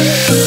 Yeah.